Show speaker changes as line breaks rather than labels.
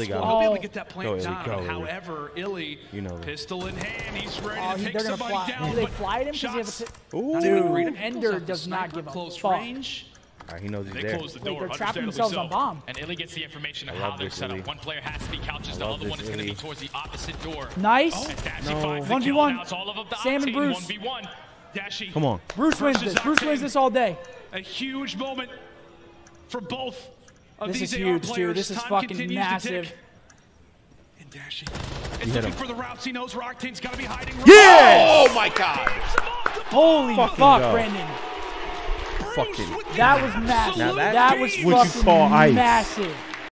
iLLeY got him.
He'll be able
Oh.
to get that
Go, iLLeY,
down.
go, iLLeY.
However, iLLeY,
You know
pistol in hand, he's ready
Oh,
to
he-
take
they're
somebody
fly.
down.
Do they
but
fly him 'cause he has a
shots-
pi-
Ooh.
Dude,
Dude,
Reed
Ender
pulls out
does not give a
close
fuck.
range.
All right, he knows he's
They
there.
close the
Wait,
door.
they're trapping
understandably
themselves on bomb.
And iLLeY gets the information of
I
how
love
they're
this,
set up. One player has to be couches, the other one
this,
is going to be towards the opposite door.
Nice.
And
No.
1v1.
kill. Now it's all of the
Sam and Bruce.
1v1.
Dashy.
Come on.
Bruce wins this. Bruce wins this all day.
A huge moment for both of
This
these
is
AR
huge,
players.
dude. This is
Time
fucking massive.
And Dashy
You
is
hit
looking
him.
for the routes. He knows where Octane's got to be hiding.
Yeah!
Oh my God!
Holy
Fucking
fuck,
go.
Brandon.
Fucking.
That was massive.
Now that-
that was
what you
fucking
call
massive.